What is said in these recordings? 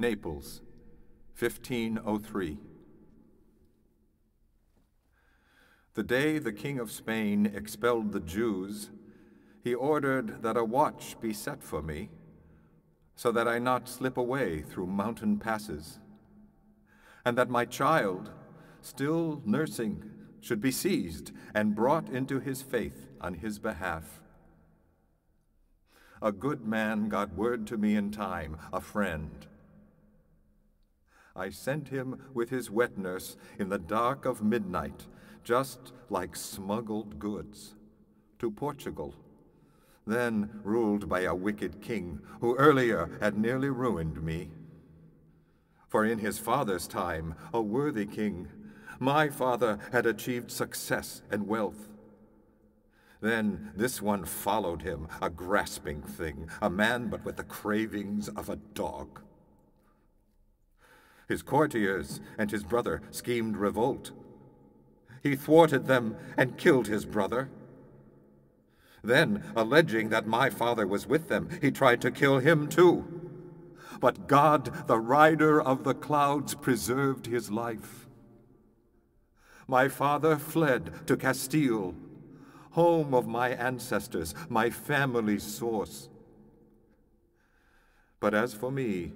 Naples, 1503. The day the King of Spain expelled the Jews, he ordered that a watch be set for me, so that I not slip away through mountain passes, and that my child, still nursing, should be seized and brought into his faith on his behalf. A good man got word to me in time, a friend. I sent him with his wet nurse in the dark of midnight, just like smuggled goods, to Portugal, then ruled by a wicked king who earlier had nearly ruined me. For in his father's time, a worthy king, my father had achieved success and wealth. Then this one followed him, a grasping thing, a man but with the cravings of a dog. His courtiers and his brother schemed revolt. He thwarted them and killed his brother. Then, alleging that my father was with them, he tried to kill him too. But God, the rider of the clouds, preserved his life. My father fled to Castile, home of my ancestors, my family's source. But as for me,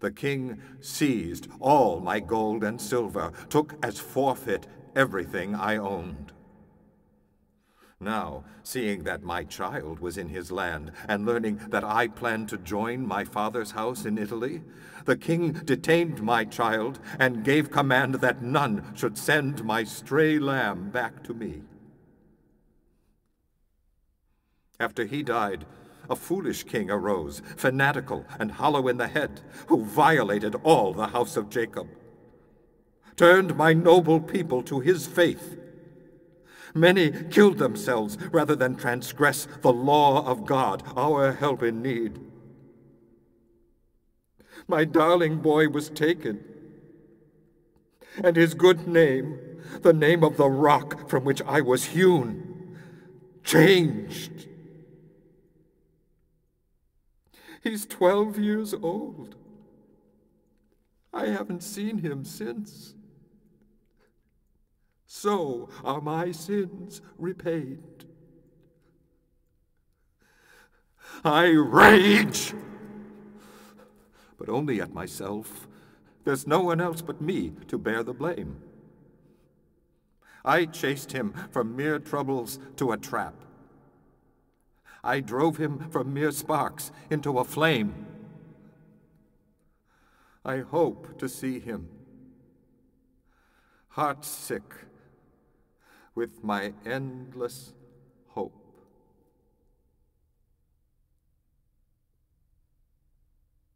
the king seized all my gold and silver, took as forfeit everything I owned. Now, seeing that my child was in his land, and learning that I planned to join my father's house in Italy, the king detained my child and gave command that none should send my stray lamb back to me. After he died, a foolish king arose, fanatical and hollow in the head, who violated all the house of Jacob, turned my noble people to his faith. Many killed themselves rather than transgress the law of God, our help in need. My darling boy was taken, and his good name, the name of the rock from which I was hewn, changed. He's 12 years old. I haven't seen him since. So are my sins repaid. I rage, but only at myself. There's no one else but me to bear the blame. I chased him from mere troubles to a trap. I drove him from mere sparks into a flame. I hope to see him, heartsick with my endless